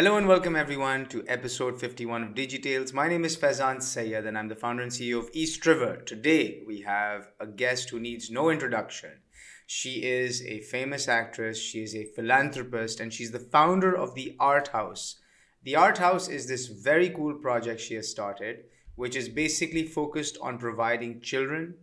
Hello and welcome everyone to episode 51 of Digitales. My name is Faizan Syed and I'm the founder and CEO of East River. Today we have a guest who needs no introduction. She is a famous actress, she is a philanthropist, and she's the founder of the Art House. The Art House is this very cool project she has started, which is basically focused on providing children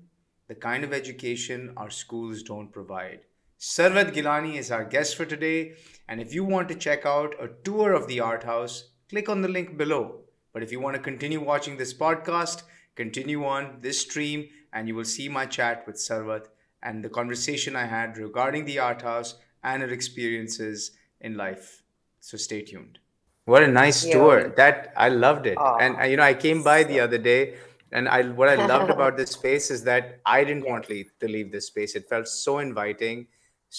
the kind of education our schools don't provide. Sarwat Gilani is our guest for today. And if you want to check out a tour of the art house, click on the link below. But if you want to continue watching this podcast, continue on this stream and you will see my chat with Sarwat and the conversation I had regarding the art house and her experiences in life. So stay tuned. What a nice yeah. tour. That I loved it. Aww. And uh, you know, I came by the other day and I what I loved about this space is that I didn't yeah. want to leave, to leave this space. It felt so inviting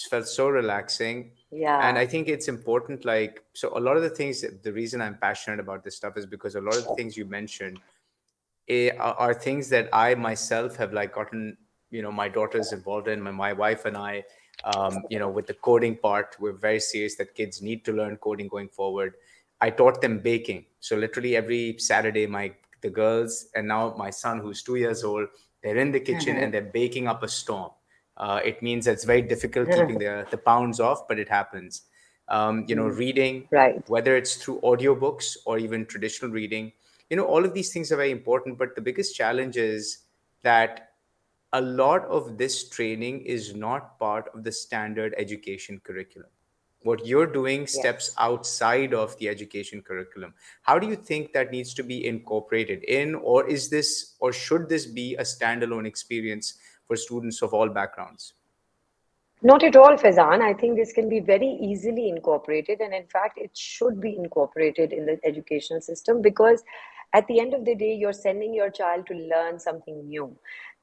felt so relaxing. Yeah. And i think it's important like so a lot of the things the reason i'm passionate about this stuff is because a lot of the things you mentioned eh, are things that i myself have like gotten you know my daughter's involved in my, my wife and i um, you know with the coding part we're very serious that kids need to learn coding going forward. I taught them baking. So literally every saturday my the girls and now my son who's two years old they're in the kitchen mm-hmm. and they're baking up a storm uh, it means it's very difficult keeping the, the pounds off, but it happens. Um, you know, mm. reading, right. whether it's through audiobooks or even traditional reading, you know, all of these things are very important. But the biggest challenge is that a lot of this training is not part of the standard education curriculum. What you're doing steps yes. outside of the education curriculum. How do you think that needs to be incorporated in, or is this, or should this be a standalone experience for students of all backgrounds? Not at all, Faizan. I think this can be very easily incorporated. And in fact, it should be incorporated in the educational system because at the end of the day, you're sending your child to learn something new.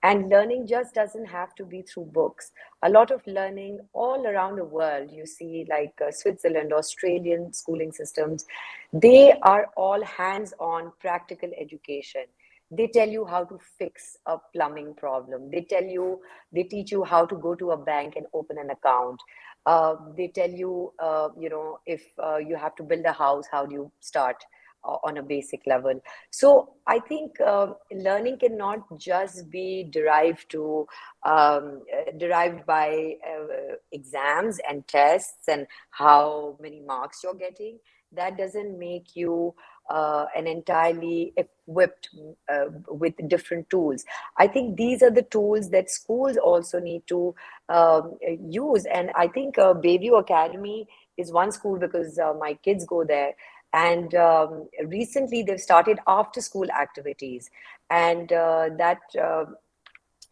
And learning just doesn't have to be through books. A lot of learning all around the world, you see, like uh, Switzerland, Australian schooling systems, they are all hands on practical education they tell you how to fix a plumbing problem. They tell you they teach you how to go to a bank and open an account. Uh, they tell you uh, you know if uh, you have to build a house how do you start uh, on a basic level? So i think um, learning cannot just be derived to um, derived by uh, exams and tests and how many marks you're getting. That doesn't make you uh, and entirely equipped uh, with different tools. I think these are the tools that schools also need to um, use. And I think uh, Bayview Academy is one school because uh, my kids go there. And um, recently they've started after school activities. And uh, that uh,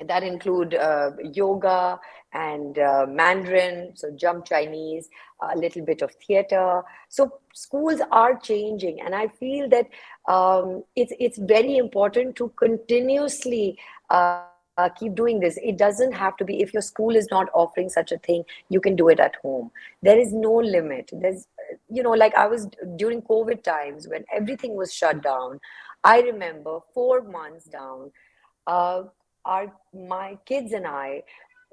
that include uh, yoga and uh, Mandarin, so jump Chinese, a little bit of theater. So schools are changing, and I feel that um, it's it's very important to continuously. Uh, keep doing this. It doesn't have to be, if your school is not offering such a thing, you can do it at home. There is no limit. There's, you know, like I was during COVID times when everything was shut down. I remember four months down, uh, our my kids and I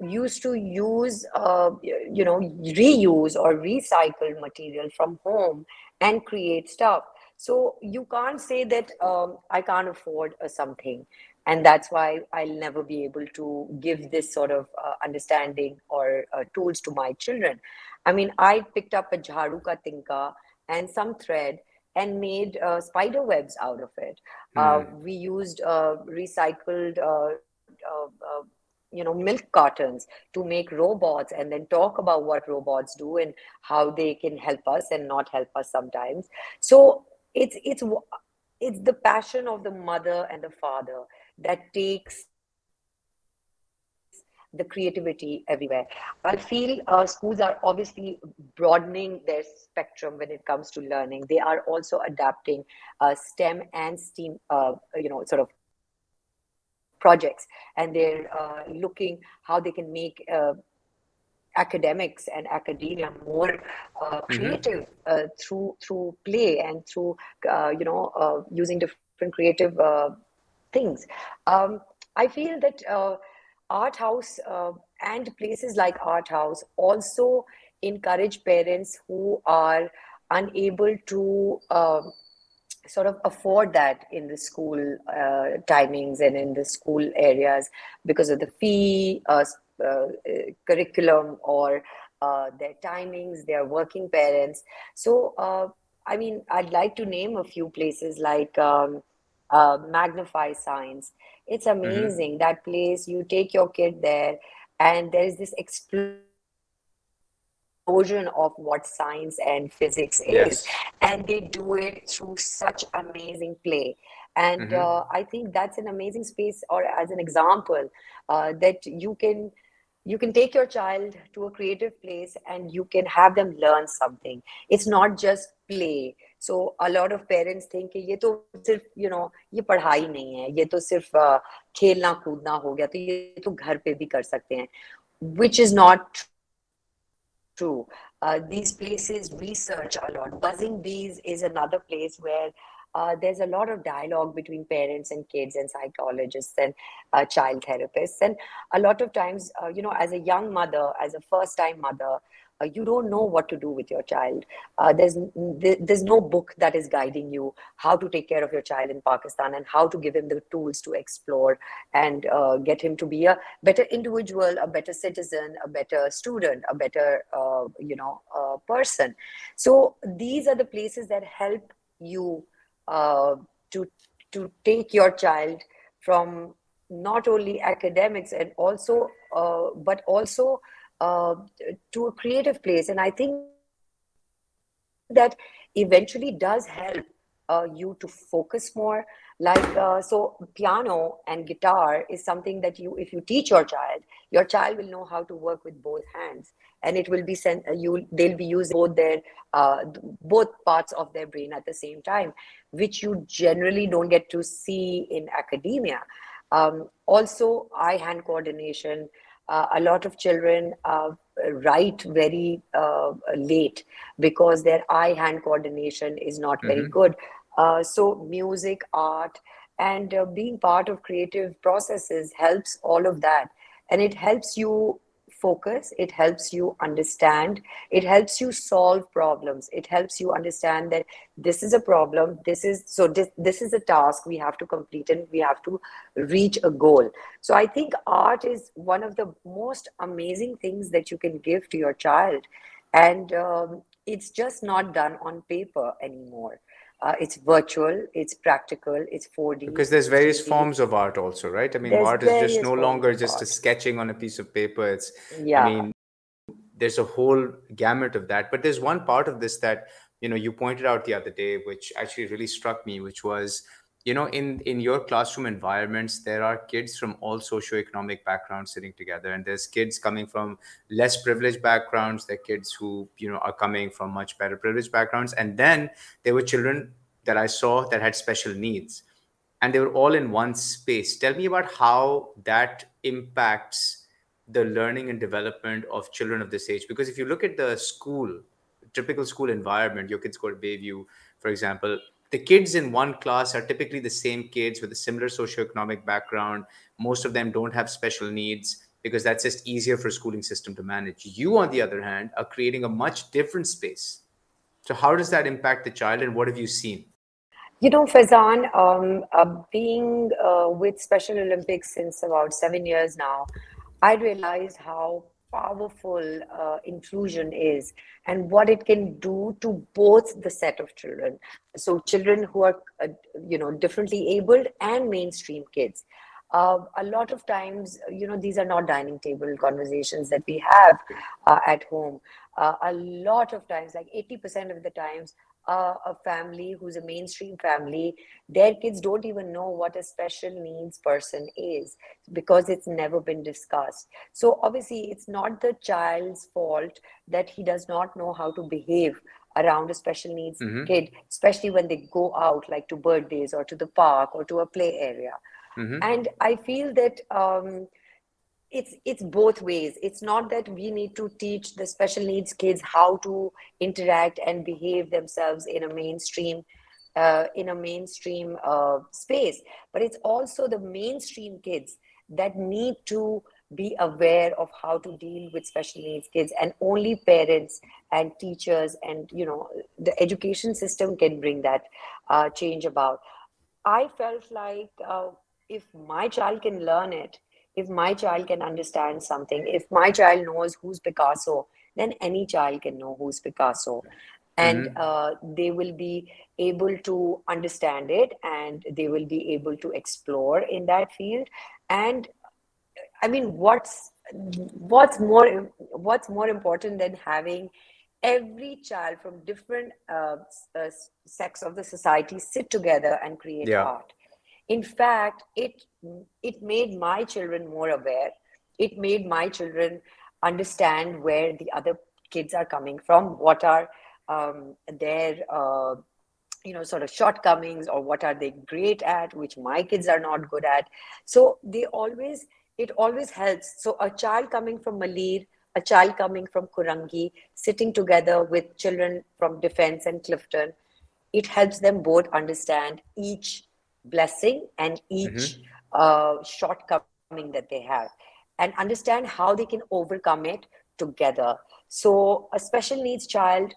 used to use uh, you know reuse or recycle material from home and create stuff. So you can't say that um, i can't afford uh, something. And that's why i'll never be able to give this sort of uh, understanding or uh, tools to my children. I mean i picked up a jharu ka tinka and some thread and made uh, spider webs out of it. Mm. we used uh, you know milk cartons to make robots and then talk about what robots do and how they can help us and not help us sometimes so it's it's it's the passion of the mother and the father that takes the creativity everywhere. I feel uh, schools are obviously broadening their spectrum when it comes to learning. They are also adapting uh, STEM and STEAM, uh, you know, sort of projects and they're uh, looking how they can make uh, academics and academia more uh, mm-hmm. creative mm-hmm. through through play and through uh, you know uh, using different creative things. Um, I feel that art house and places like art house also encourage parents who are unable to uh, sort of afford that in the school uh, timings and in the school areas because of the fee, uh, uh, curriculum, or uh, their timings, their working parents. So, uh, I mean, I'd like to name a few places like um, uh, Magnifi Science. It's mm-hmm. amazing mm-hmm. that place. You take your kid there, and there is this explosion of what science and physics is yes. and they do it through such amazing play and mm-hmm. uh, i think that's an amazing space or as an example uh, that you can you can take your child to a creative place and you can have them learn something it's not just play so a lot of parents think कि ये तो सिर्फ you know ये पढ़ाई नहीं है ये तो सिर्फ uh, खेलना कूदना हो गया तो ये तो घर पे भी कर सकते हैं which is not true uh, these places research a lot buzzing bees is another place where uh, there's a lot of dialogue between parents and kids and psychologists and uh, child therapists. And a lot of times, uh, you know, as a young mother, as a first time mother, uh, you don't know what to do with your child. Uh, there's there's no book that is guiding you how to take care of your child in Pakistan and how to give him the tools to explore and uh, get him to be a better individual, a better citizen, a better student, a better you know person. So these are the places that help you uh, to to take your child from not only academics and also uh, but also uh, to a creative place. And i think that eventually does help uh, you to focus more. Like uh, so piano and guitar is something that you if you teach your child your child will know how to work with both hands. And it will be sent uh, you they'll be using both their uh, both parts of their brain at the same time which you generally don't get to see in academia. Um, also eye hand coordination uh, a lot of children uh, write very uh, late because their eye hand coordination is not mm-hmm. very good uh, so music, art, and uh, being part of creative processes helps all of that. And it helps you focus, it helps you understand, it helps you solve problems. It helps you understand that this is a problem, this is so this, this is a task we have to complete and we have to reach a goal. So I think art is one of the most amazing things that you can give to your child. And um, it's just not done on paper anymore uh, it's virtual, it's practical, it's 4D. Because there's various forms of art also, right? I mean, there's art is just no longer just a sketching on a piece of paper. It's, yeah. I mean, there's a whole gamut of that. But there's one part of this that, you know, you pointed out the other day, which actually really struck me, which was you know in in your classroom environments there are kids from all socioeconomic backgrounds sitting together and there's kids coming from less privileged backgrounds there are kids who you know are coming from much better privileged backgrounds and then there were children that i saw that had special needs and they were all in one space. Tell me about how that impacts the learning and development of children of this age because if you look at the school typical school environment your kids go to bayview for example the kids in one class are typically the same kids with a similar socioeconomic background. Most of them don't have special needs because that's just easier for a schooling system to manage. You, on the other hand, are creating a much different space. So, how does that impact the child, and what have you seen? You know, Faizan, um, uh, being uh, with Special Olympics since about seven years now, I realized how powerful uh, inclusion is and what it can do to both the set of children. So children who are uh, you know differently abled and mainstream kids. Uh, a lot of times you know these are not dining table conversations that we have uh, at home. Uh, a lot of times like 80% of the times uh, a family who's a mainstream family, their kids don't even know what a special needs person is because it's never been discussed. So, obviously, it's not the child's fault that he does not know how to behave around a special needs mm-hmm. kid, especially when they go out, like to birthdays or to the park or to a play area. Mm-hmm. And I feel that. Um, it's it's both ways. It's not that we need to teach the special needs kids how to interact and behave themselves in a mainstream uh, in a mainstream uh, space. But it's also the mainstream kids that need to be aware of how to deal with special needs kids and only parents and teachers and you know the education system can bring that uh, change about. I felt like uh, if my child can learn it if my child can understand something if my child knows who's picasso then any child can know who's picasso and mm-hmm. uh, they will be able to understand it and they will be able to explore in that field and i mean what's what's more what's more important than having every child from different uh, uh, sects of the society sit together and create yeah. art in fact it it made my children more aware. It made my children understand where the other kids are coming from what are um, their uh, you know sort of shortcomings or what are they great at which my kids are not good at. So they always it always helps. So a child coming from malir a child coming from korangi sitting together with children from defense and clifton it helps them both understand each blessing and each mm-hmm. uh, shortcoming that they have and understand how they can overcome it together so a special needs child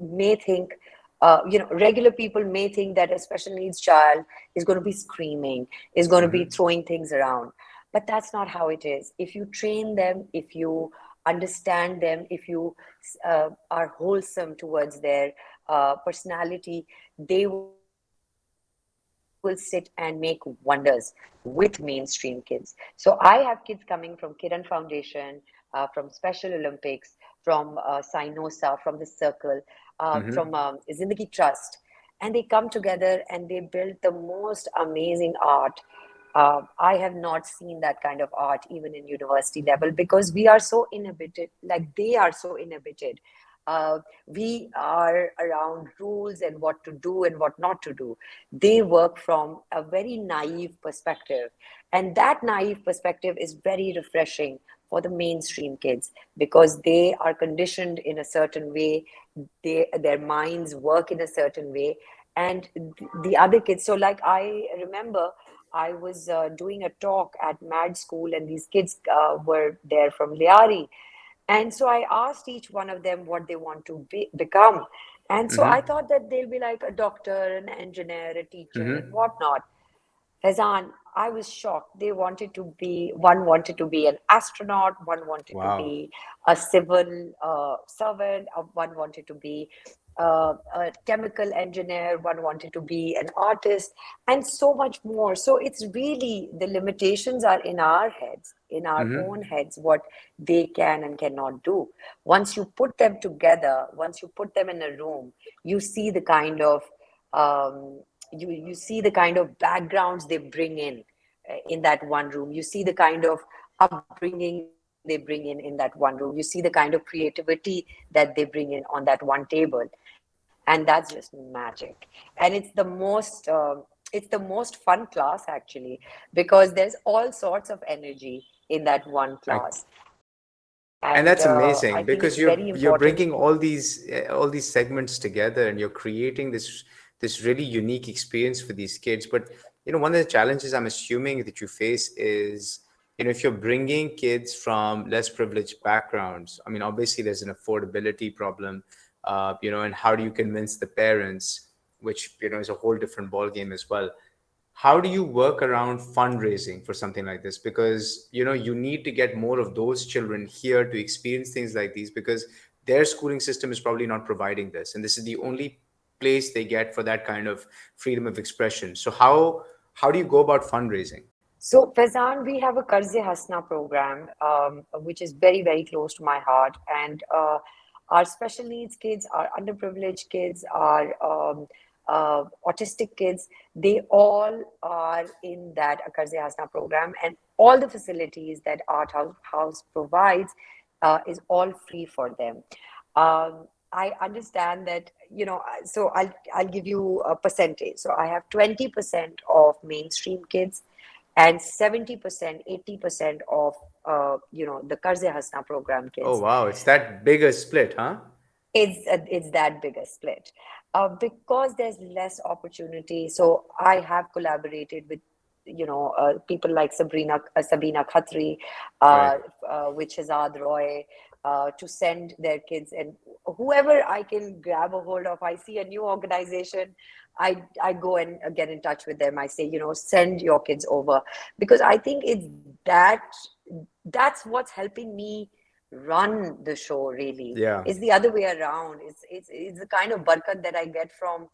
may think uh, you know regular people may think that a special needs child is going to be screaming is going mm-hmm. to be throwing things around but that's not how it is if you train them if you understand them if you uh, are wholesome towards their uh, personality they will sit and make wonders with mainstream kids so i have kids coming from kiran foundation uh, from special olympics from uh, Sinosa, from the Circle, uh, mm-hmm. from um, Zindagi Trust. And they come together and they build the most amazing art. Uh, I have not seen that kind of art even in university level because we are so inhibited, like they are so inhibited. Uh, we are around rules and what to do and what not to do. They work from a very naive perspective. And that naive perspective is very refreshing for the mainstream kids because they are conditioned in a certain way they their minds work in a certain way and the other kids so like i remember i was uh, doing a talk at mad school and these kids uh, were there from Lyari and so i asked each one of them what they want to be, become and so mm-hmm. i thought that they'll be like a doctor an engineer a teacher mm-hmm. and whatnot Faizan, I was shocked. They wanted to be, one wanted to be an astronaut, one wanted wow. to be a civil uh, servant, uh, one wanted to be uh, a chemical engineer, one wanted to be an artist, and so much more. So it's really the limitations are in our heads, in our mm-hmm. own heads, what they can and cannot do. Once you put them together, once you put them in a room, you see the kind of um, you you see the kind of backgrounds they bring in uh, in that one room you see the kind of upbringing they bring in in that one room you see the kind of creativity that they bring in on that one table and that's just magic and it's the most uh, it's the most fun class actually because there's all sorts of energy in that one class and, and that's uh, amazing uh, because you're you're bringing all these uh, all these segments together and you're creating this this really unique experience for these kids. But you know, one of the challenges I'm assuming that you face is you know if you're bringing kids from less privileged backgrounds. I mean, obviously there's an affordability problem. Uh, you know, and how do you convince the parents, which you know is a whole different ball game as well. How do you work around fundraising for something like this? Because you know you need to get more of those children here to experience things like these because their schooling system is probably not providing this, and this is the only place they get for that kind of freedom of expression. So how how do you go about fundraising? So Faizan, we have a Karze Hasna program, um, which is very very close to my heart, and uh, our special needs kids, our underprivileged kids, our um, uh, autistic kids, they all are in that Karze Hasna program, and all the facilities that Art House, provides uh, is all free for them. Um, I understand that you know. So I'll I'll give you a percentage. So I have twenty percent of mainstream kids, and seventy percent, eighty percent of uh, you know the Karze Hasna program kids. Oh wow, it's that big a split, huh? It's uh, it's that big a split, uh, because there's less opportunity. So I have collaborated with you know uh, people like Sabrina uh, Sabina Khatri, uh, right. with Shehzad Roy. to send their kids and whoever I can grab a hold of. I see a new organization, I I go and get in touch with them. I say, you know, send your kids over because I think it's that that's what's helping me run the show really. Yeah. It's the other way around. It's it's it's the kind of barakat that i get from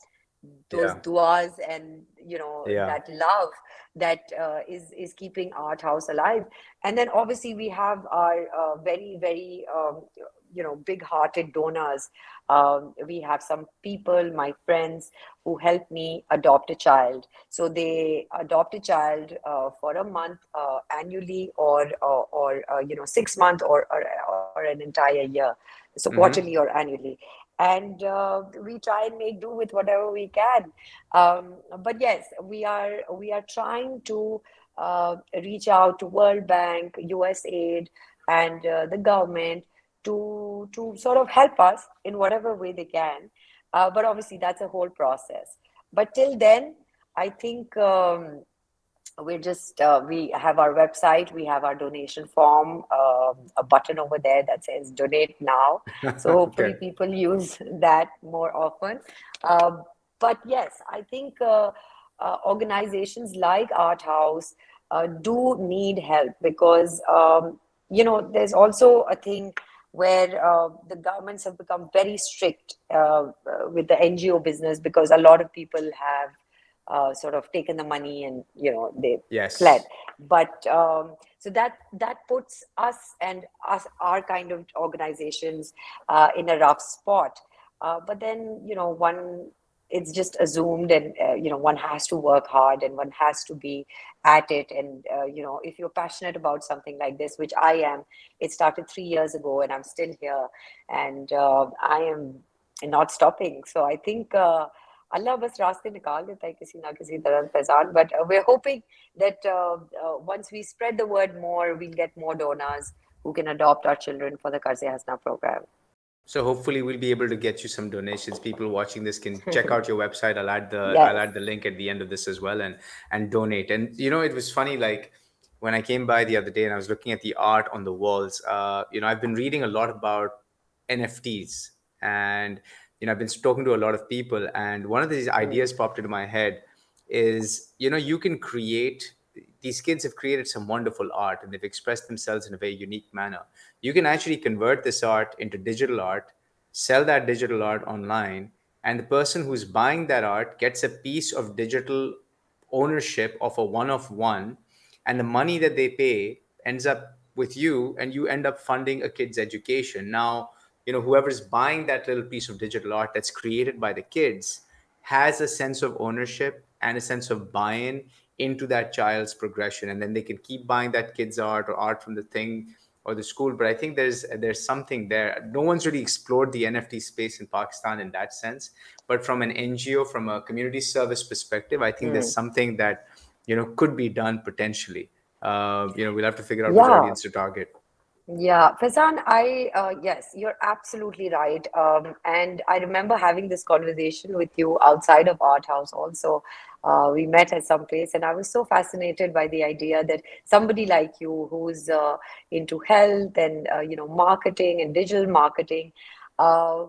those yeah. duas and you know yeah. that love that uh, is is keeping art house alive. And then obviously we have our uh, very very um, you know big hearted donors um, we have some people my friends who help me adopt a child. So they adopt a child uh, for a month uh, annually or or, or uh, you know six months or, or, or an entire year. So mm-hmm. quarterly or annually. And uh, we try and make do with whatever we can. Um, but yes we are we are trying to uh, reach out to world bank usaid and uh, the government to to sort of help us in whatever way they can. Uh, but obviously that's a whole process. But till then i think um, we're just uh, we have our website we have our donation form um, a button over there that says donate now. So hopefully okay. people use that more often. Um, but yes i think uh, uh, organizations like art house uh, do need help because um, you know there's also a thing where uh, the governments have become very strict uh, with the ngo business because a lot of people have uh, sort of taken the money and you know they yes. fled but um, so that that puts us and us our kind of organizations uh, in a rough spot uh, but then you know one it's just assumed and uh, you know one has to work hard and one has to be at it. And uh, you know if you're passionate about something like this which i am it started 3 years ago and i'm still here. And uh, i am not stopping. So i think uh, Allah was रास्ते निकाल देता है किसी ना किसी तरह Faizan. But we are once we spread the word more we'll get more donors who can adopt our children for the karze Hasna program. So hopefully we'll be able to get you some donations. People watching this can check out your website. I'll add the yes. I'll add the link at the end of this as well and and donate. And you know it was funny like when I came by the other day and I was looking at the art on the walls. Uh, you know I've been reading a lot about NFTs and you know i've been talking to a lot of people and one of these hmm. ideas popped into my head is you know you can create these kids have created some wonderful art and they've expressed themselves in a very unique manner. You can actually convert this art into digital art sell that digital art online and the person who's buying that art gets a piece of digital ownership of a one of one and the money that they pay ends up with you and you end up funding a kid's education. Now you know whoever's buying that little piece of digital art that's created by the kids has a sense of ownership and a sense of buy-in into that child's progression and then they can keep buying that kid's art or art from the thing or the school. But i think there's there's something there. No one's really explored the nft space in pakistan in that sense. But from an ngo from a community service perspective i think mm. there's something that you know could be done potentially. Uh, you know we'll have to figure out yeah. which audience to target yeah, Faizan, I, uh, yes, you're absolutely right. Um, and I remember having this conversation with you outside of Art House also. Uh, we met at some place, and I was so fascinated by the idea that somebody like you, who's uh, into health and uh, you know marketing and digital marketing, uh,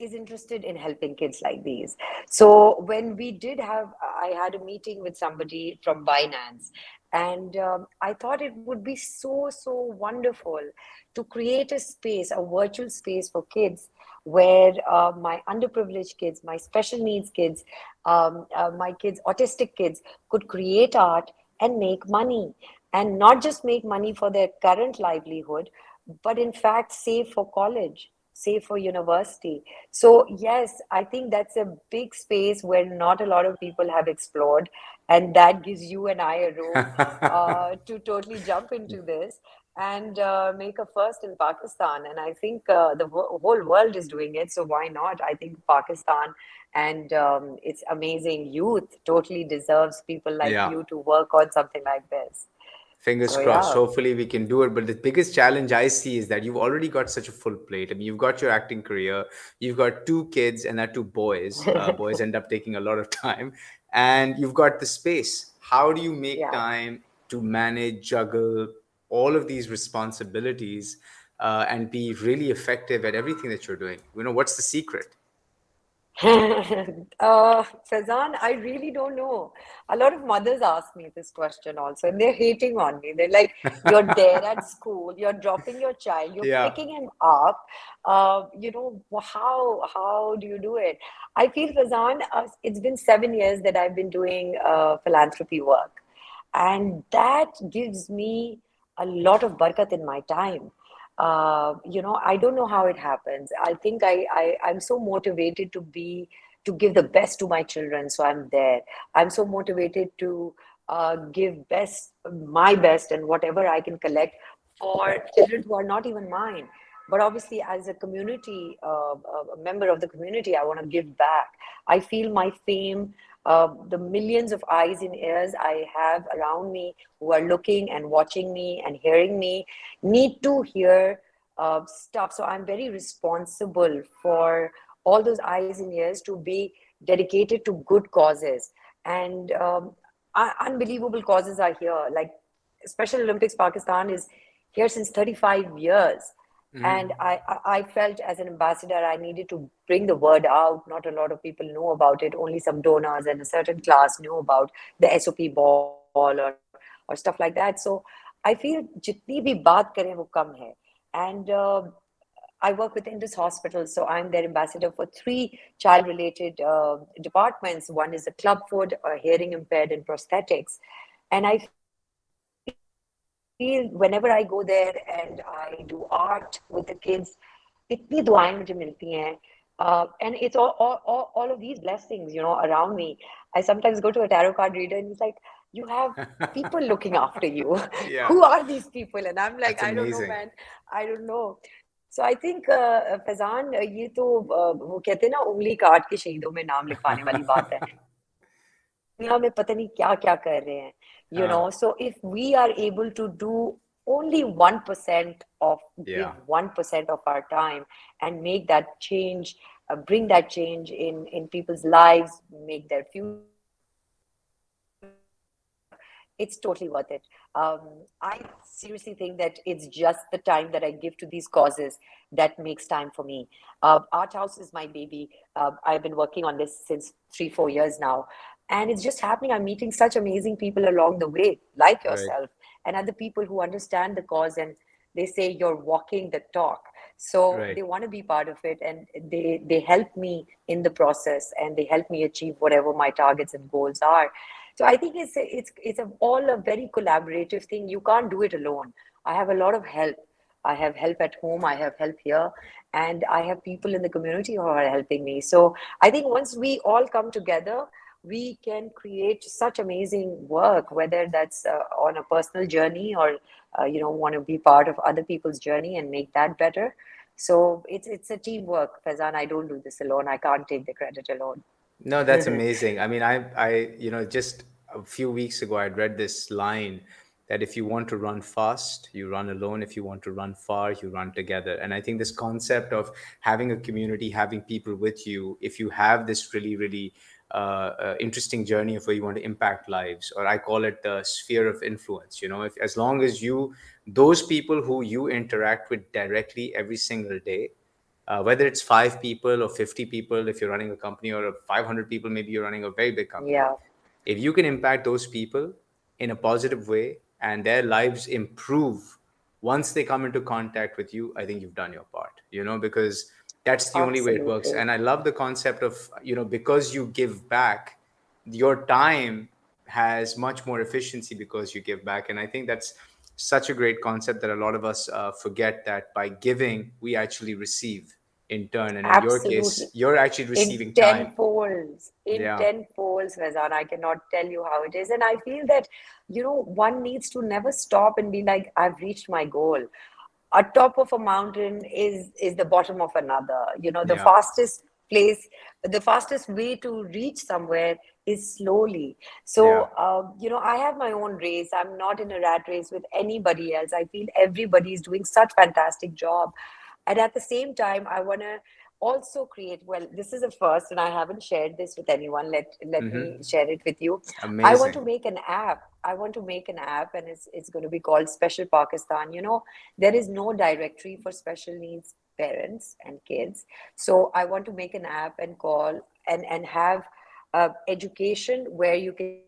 is interested in helping kids like these. So when we did have, I had a meeting with somebody from Binance, and um, I thought it would be so, so wonderful to create a space, a virtual space for kids where uh, my underprivileged kids, my special needs kids, um, uh, my kids, autistic kids could create art and make money. And not just make money for their current livelihood, but in fact save for college say for university. So yes i think that's a big space where not a lot of people have explored and that gives you and i a room uh, to totally jump into this and uh, make a first in pakistan. And i think uh, the whole world is doing it so why not? I think pakistan and um, its amazing youth totally deserves people like yeah. you to work on something like this Fingers oh, crossed. Yeah. Hopefully, we can do it. But the biggest challenge I see is that you've already got such a full plate. I mean, you've got your acting career, you've got two kids, and that two boys. Uh, boys end up taking a lot of time, and you've got the space. how do you make yeah. time to manage, juggle all of these responsibilities uh, and be really effective at everything that you're doing? You know, what's the secret? uh, Faizan, I really don't know. A lot of mothers ask me this question also, and they're hating on me. They're like, "You're there at school. You're dropping your child. You're yeah. picking him up. Uh, you know how how do you do it?" I feel, Faizan, uh, it's been seven years that I've been doing uh, philanthropy work, and that gives me a lot of barakat in my time uh, you know i don't know how it happens. I think I, I i'm so motivated to be to give the best to my children so i'm there. I'm so motivated to uh, give best my best and whatever i can collect for children who are not even mine. But obviously as a community uh, a member of the community i want to give back. I feel my fame uh, the millions of eyes and ears I have around me who are looking and watching me and hearing me need to hear uh, stuff. So I'm very responsible for all those eyes and ears to be dedicated to good causes. And um, unbelievable causes are here. Like Special Olympics Pakistan is here since 35 years. Mm. And I, I felt as an ambassador, I needed to bring the word out. Not a lot of people know about it. Only some donors and a certain class knew about the SOP ball or, or stuff like that. So I feel jitni bhi baat kare wo kam hai. And uh, I work with Indus Hospital, so I'm their ambassador for three child-related uh, departments. One is the club foot, uh, hearing impaired, and prosthetics. And I feel whenever I go there and I do art with the kids, itni duaएँ मुझे मिलती हैं uh, and it's all, all, all, all of these blessings, you know, around me. I sometimes go to a tarot card reader and he's like, you have people looking after you. Yeah. Who are these people? And I'm like, That's I amazing. don't know, man. I don't know. So I think uh, Faizan ये तो uh, वो कहते हैं ना उंगली काट के शहीदों में नाम लिखवाने वाली बात है दुनिया में पता नहीं क्या क्या कर रहे हैं you know so if we are able to do only 1% of yeah. 1% of our time and make that change uh, bring that change in in people's lives make their future it's totally worth it. Um, i seriously think that it's just the time that i give to these causes that makes time for me. Uh, art house is my baby. Uh, i've been working on this since three four years now and it's just happening. I'm meeting such amazing people along the way like yourself right. and other people who understand the cause and they say you're walking the talk. So right. they want to be part of it and they they help me in the process and they help me achieve whatever my targets and goals are. So i think it's a, it's it's a, all a very collaborative thing. You can't do it alone. I have a lot of help. I have help at home. I have help here. And i have people in the community who are helping me. So i think once we all come together we can create such amazing work whether that's uh, on a personal journey or uh, you know want to be part of other people's journey and make that better. So it's it's a teamwork Faizan. I don't do this alone. I can't take the credit alone. No that's amazing. I mean I I you know just a few weeks ago I'd read this line that if you want to run fast, you run alone. If you want to run far, you run together. And I think this concept of having a community, having people with you, if you have this really, really uh, uh, interesting journey of where you want to impact lives or i call it the sphere of influence you know? If as long as you those people who you interact with directly every single day uh, whether it's five people or 50 people if you're running a company or 500 people maybe you're running a very big company yeah. if you can impact those people in a positive way and their lives improve once they come into contact with you i think you've done your part you know? Because that's the Absolutely. only way it works and i love the concept of you know because you give back your time has much more efficiency because you give back and i think that's such a great concept that a lot of us uh, forget that by giving we actually receive in turn and Absolutely. in your case you're actually receiving in ten time. folds in yeah. ten folds Faizan I cannot tell you how it is and I feel that you know one needs to never stop and be like I've reached my goal a top of a mountain is is the bottom of another. You know the yeah. fastest place the fastest way to reach somewhere is slowly. So yeah. uh, you know i have my own race. I'm not in a rat race with anybody else. I feel everybody is doing such fantastic job. And at the same time i want to also create well this is a first and i haven't shared this with anyone. Let let mm-hmm. me share it with you. Amazing. i want to make an app. I want to make an app and it's it's going to be called special pakistan. You know there is no directory for special needs parents and kids. So i want to make an app and call and and have uh, education where you can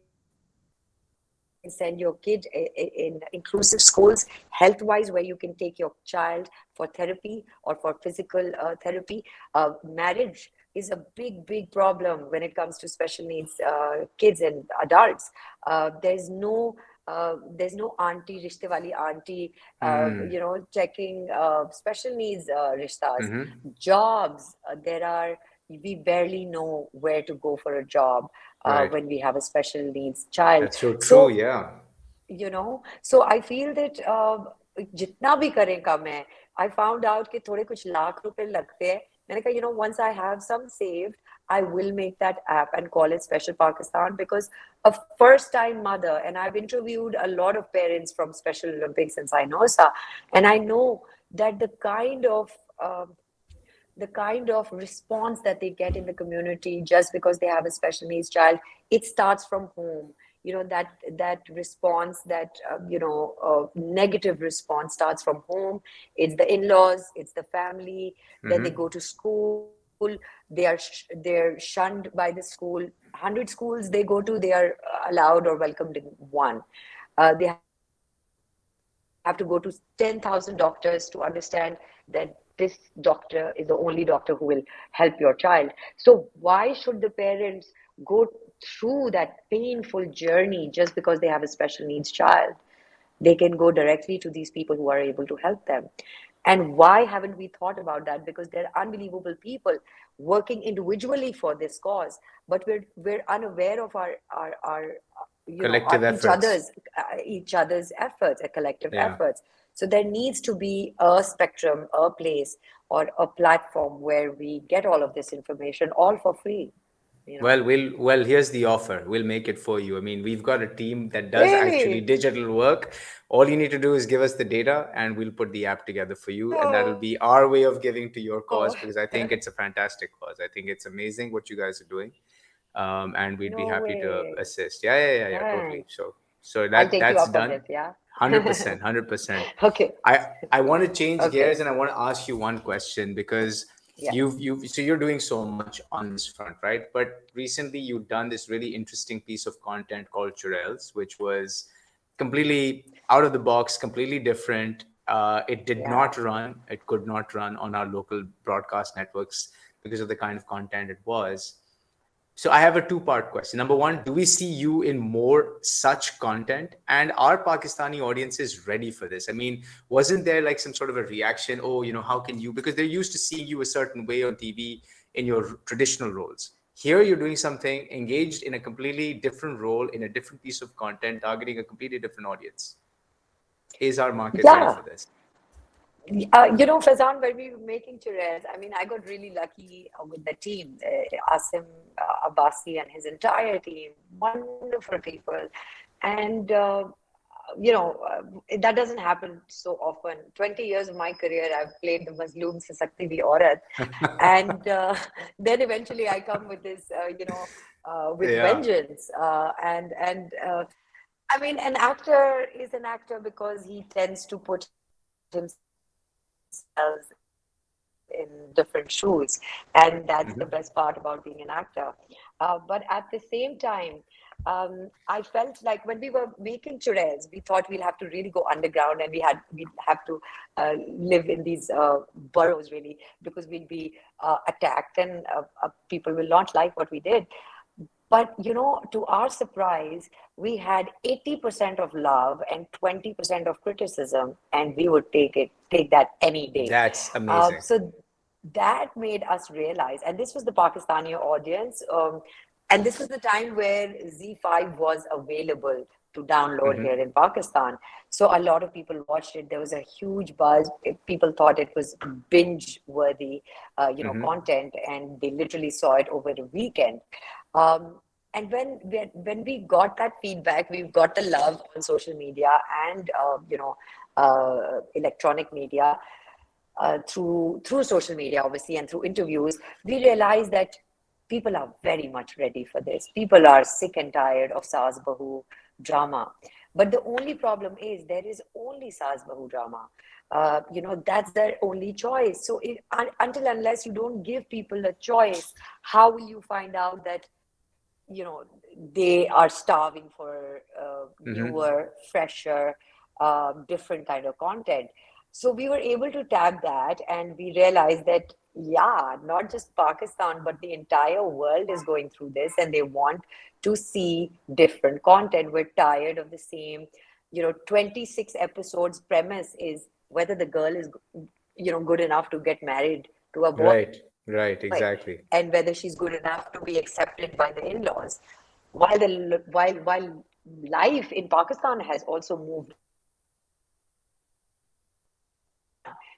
send your kid in inclusive schools health wise where you can take your child for therapy or for physical uh, therapy uh, marriage is a big big problem when it comes to special needs uh, kids and adults uh, there's no uh, there's no auntie rishte wali auntie mm. you know checking special needs rishtas mm-hmm. jobs there are we barely know where to go for a job uh, right. when we have a special needs child. That's so true, so, yeah. You know, so I feel that uh, जितना भी करें कम है I found out कि थोड़े कुछ लाख रुपए लगते हैं मैंने कहा you know once I have some saved I will make that app and call it Special Pakistan because a first time mother, and I've interviewed a lot of parents from Special Olympics and SINOSA, and I know that the kind of uh, the kind of response that they get in the community just because they have a special needs child it starts from home. You know that that response that uh, you know uh, negative response starts from home. It's the in-laws it's the family mm-hmm. then they go to school. They are sh- they're shunned by the school. 100 schools they go to they are allowed or welcomed in one. Uh, they have to go to 10000 doctors to understand that this doctor is the only doctor who will help your child. So, why should the parents go through that painful journey just because they have a special needs child? They can go directly to these people who are able to help them. And why haven't we thought about that? Because there are unbelievable people working individually for this cause, but we're we're unaware of our our, our you collective know, efforts. each other's uh, each other's efforts, a collective yeah. efforts. So there needs to be a spectrum, a place, or a platform where we get all of this information all for free. You know? Well, we'll well. Here's the offer. We'll make it for you. I mean, we've got a team that does really? actually digital work. All you need to do is give us the data, and we'll put the app together for you. Oh. And that'll be our way of giving to your cause oh. because I think it's a fantastic cause. I think it's amazing what you guys are doing, um, and we'd no be happy way. to assist. Yeah, yeah, yeah, yeah, yeah. totally. So, so that that's done. It, yeah. Hundred percent, hundred percent. Okay. I I want to change okay. gears and I want to ask you one question because yeah. you've you so you're doing so much on this front, right? But recently you've done this really interesting piece of content called Churails, which was completely out of the box, completely different. Uh, it did yeah. not run. It could not run on our local broadcast networks because of the kind of content it was so I have a two part question. Number one, do we see you in more such content? And are Pakistani audiences ready for this? I mean, wasn't there like some sort of a reaction? Oh, you know, how can you? Because they're used to seeing you a certain way on TV in your traditional roles. Here, you're doing something engaged in a completely different role, in a different piece of content, targeting a completely different audience. Is our market yeah. ready for this? Uh, you know, Faizan, when we were making Churails, I mean, I got really lucky uh, with the team, uh, Asim uh, Abbasi and his entire team, wonderful people. And, uh, you know, uh, that doesn't happen so often. 20 years of my career, I've played the Mazloom se Sakti Bhi Aurat. and then eventually I come with this, you know, with yeah. vengeance. and, and I mean, an actor is an actor because he tends to put himself themselves in different shoes and that's mm-hmm. the best part about being an actor uh, but at the same time um, I felt like when we were making Churails, we thought we'll have to really go underground and we had we have to uh, live in these uh, burrows really because we'll be uh, attacked and uh, uh, people will not like what we did. But you know, to our surprise, we had 80% of love and 20% of criticism, and we would take it, take that any day. That's um, amazing. so that made us realize, and this was the Pakistani audience, um, and this was the time where ZEE5 was available to download mm-hmm. here in Pakistan. So a lot of people watched it. There was a huge buzz. People thought it was binge-worthy, uh, you know, mm-hmm. content, and they literally saw it over the weekend. Um, and when we, when we got that feedback, we've got the love on social media and uh, you know uh, electronic media. uh, through through social media, obviously, and through interviews, we realized that people are very much ready for this. People are sick and tired of Saas Bahu drama. But the only problem is there is only Saas Bahu drama. Uh, you know, that's their only choice. So if, un, until unless you don't give people a choice, how will you find out that, you know, they are starving for uh, mm-hmm. newer, fresher, uh, different kind of content? So we were able to tag that and we realized that, yeah, not just Pakistan, but the entire world is going through this and they want to see different content. We're tired of the same, you know, 26 episodes premise is whether the girl is, you know, good enough to get married to a boy. Right, right, exactly. And whether she's good enough to be accepted by the in-laws. While the while while life in Pakistan has also moved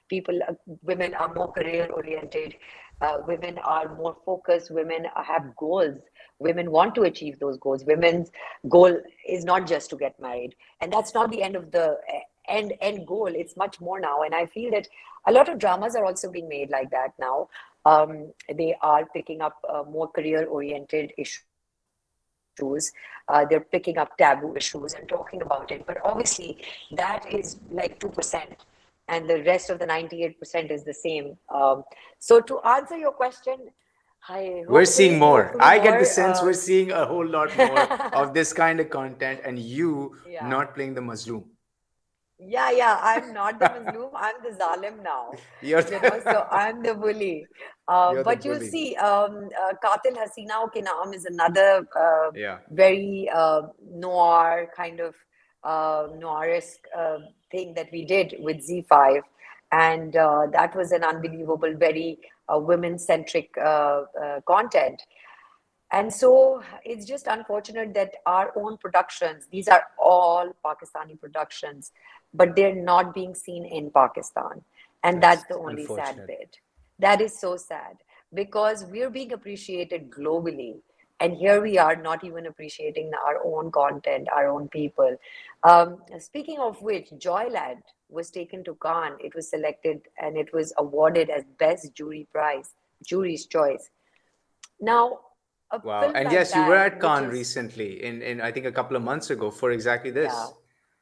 people uh, women are more career oriented uh, women are more focused women have goals. Women want to achieve those goals. Women's goal is not just to get married. And that's not the end of the uh, end end goal. It's much more now. And i feel that a lot of dramas are also being made like that now. Um, they are picking up uh, more career oriented issues. Uh, they're picking up taboo issues and talking about it. But obviously that is like 2% and the rest of the 98% is the same. Um, so to answer your question, I we're seeing more. I get the sense uh, we're seeing a whole lot more of this kind of content, and you yeah. not playing the Mazloom. Yeah, yeah, I'm not the Mazloom. I'm the Zalim now. You're the... you know, so I'm the bully. Uh, but you see, um, uh, Qatil Hasina Ke Naam is another uh, yeah. very uh, noir kind of uh, noirish uh, thing that we did with ZEE5. And uh, that was an unbelievable, very uh, women centric uh, uh, content. And so it's just unfortunate that our own productions, these are all Pakistani productions, but they're not being seen in Pakistan. And that's, that's the only sad bit. That is so sad because we're being appreciated globally and here we are not even appreciating our own content our own people. Um, speaking of which joyland was taken to cannes. It was selected and it was awarded as best jury prize jury's choice. Now wow. and like yes that, you were at cannes is, recently in, in i think a couple of months ago for exactly this.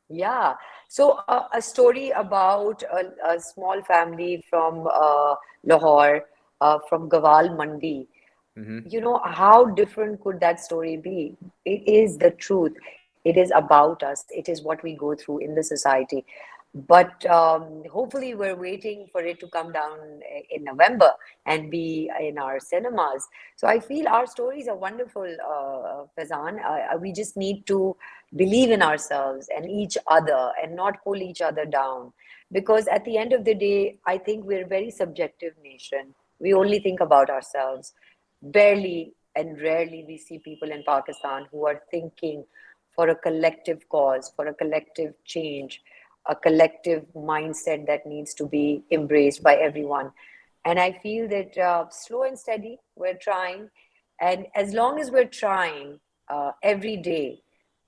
Yeah, yeah. so uh, a story about a, a small family from uh, lahore uh, from gawal mandi Mm-hmm. You know, how different could that story be? It is the truth. It is about us. It is what we go through in the society. But um, hopefully, we're waiting for it to come down in November and be in our cinemas. So I feel our stories are wonderful, uh, Faizan. Uh, we just need to believe in ourselves and each other and not pull each other down. Because at the end of the day, I think we're a very subjective nation. We only think about ourselves barely and rarely we see people in Pakistan who are thinking for a collective cause, for a collective change, a collective mindset that needs to be embraced by everyone. And I feel that uh, slow and steady, we're trying. And as long as we're trying uh, every day,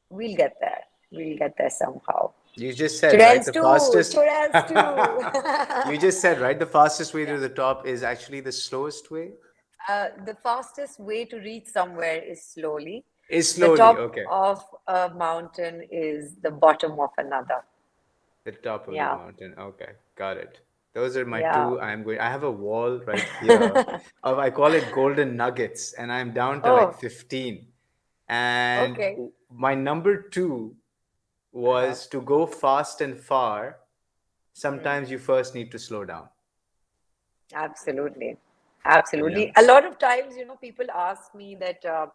we'll get there. We'll get there somehow. You just said right, the too. fastest. you just said right, the fastest way yeah. to the top is actually the slowest way. Uh, the fastest way to reach somewhere is slowly. Is slowly, the top okay. of a mountain is the bottom of another. The top of yeah. the mountain. Okay, got it. Those are my yeah. two. I'm going. I have a wall right here. of, I call it golden nuggets, and I'm down to oh. like 15. And okay. my number two was to go fast and far. Sometimes mm. you first need to slow down. Absolutely absolutely. Yeah. a lot of times you know people ask me that uh,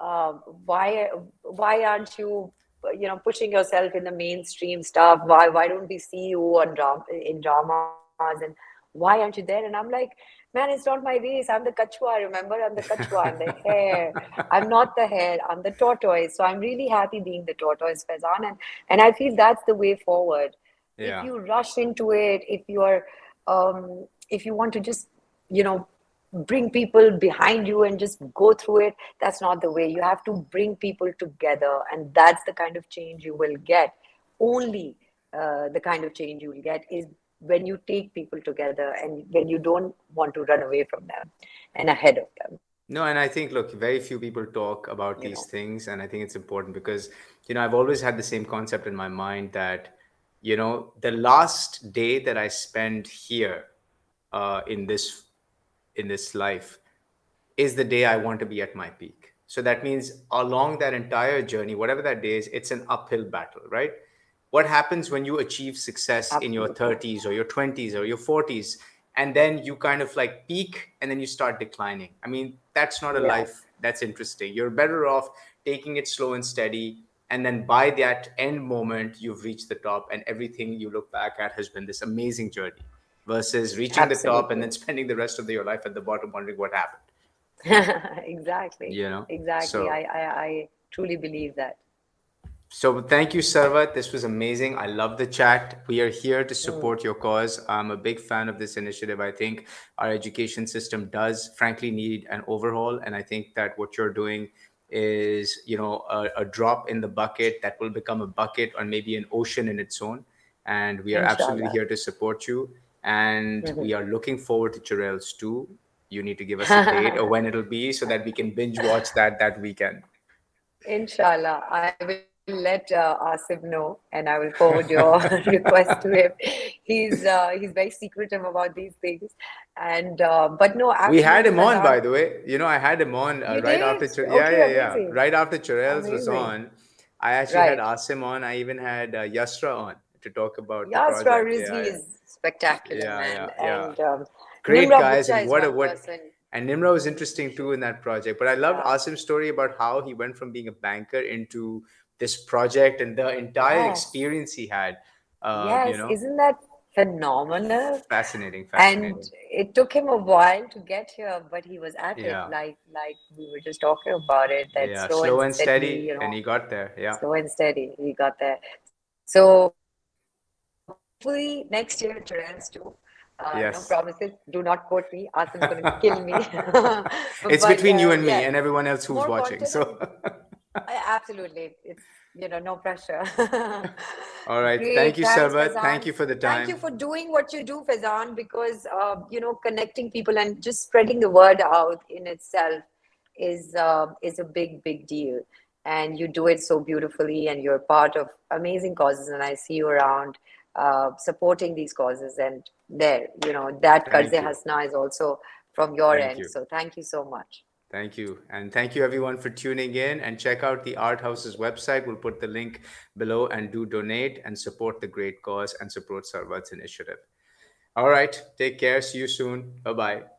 uh, why why aren't you you know pushing yourself in the mainstream stuff? Why why don't we see you on drama in dramas? And why aren't you there? And i'm like man it's not my race. I'm the kachwa remember i'm the kachwa i'm the hare i'm not the hare i'm the tortoise. So i'm really happy being the tortoise Faizan and and i feel that's the way forward. Yeah. if you rush into it if you're um if you want to just you know bring people behind you and just go through it that's not the way you have to bring people together and that's the kind of change you will get only uh, the kind of change you will get is when you take people together and when you don't want to run away from them and ahead of them. No, and I think, look, very few people talk about You these know. things. And I think it's important because, you know, I've always had the same concept in my mind that, you know, the last day that I spend here uh, in this in this life is the day I want to be at my peak. So that means along that entire journey, whatever that day is, it's an uphill battle, right? What happens when you achieve success in your 30s or your 20s or your 40s, and then you kind of like peak and then you start declining? I mean, that's not a life that's interesting. You're better off taking it slow and steady. And then by that end moment, you've reached the top, and everything you look back at has been this amazing journey versus reaching the top and then spending the rest of your life at the bottom wondering what happened. Exactly. you know? Exactly. so I, I, I truly believe that. so thank you Sarwat this was amazing. I love the chat. We are here to Mm, support your cause. I'm a big fan of this initiative. I think our education system does frankly need an overhaul and i think that what you're doing is you know a, a drop in the bucket that will become a bucket or maybe an ocean in its own and we are absolutely here to support you and Mhm. we are looking forward to Churails too. You need to give us a date or when it'll be so that we can binge watch that that weekend. Inshallah, I will let uh, Asif know, and I will forward your request to him. He's uh, he's very secretive about these things, and uh, but no, we had him on by the way. You know i had him on uh, right did? after yeah Okay, yeah yeah amazing, right after Churails was on i actually had Asim on. I even had uh, Yasra on to talk about Yasra project. Yeah yeah. is spectacular, yeah man, yeah yeah and um, great Nimra guys and what a what person. and Nimra was interesting too in that project. But I loved Yeah. Asim's story about how he went from being a banker into this project and the entire Yes. experience he had. Uh, you Yes, know, isn't that phenomenal? fascinating, fascinating. And it took him a while to get here, but he was at it like like we were just talking about it, that yeah, slow slow and and steady, steady, you and he got there. Yeah, slow and steady. He got there. So hopefully next year, Terence too. Uh, no yes. promises. Do not quote me. Asim's gonna kill me. it's But between you uh, and me yes, and everyone else who's more watching. content So, absolutely. It's you know no pressure. all right. Thank you, thanks, Thank you for the time. Thank you for doing what you do, Faizan, because uh, you know connecting people and just spreading the word out in itself is uh, is a big big deal. And you do it so beautifully, and you're part of amazing causes. And I see you around uh, supporting these causes. And there, you know, that Thank Karze. Hasna is also from your Thank end. you. So thank you so much. Thank you. And thank you everyone for tuning in and check out the Art House's website. We'll put the link below and do donate and support the great cause and support Sarwat's initiative. All right. Take care. See you soon. Bye bye.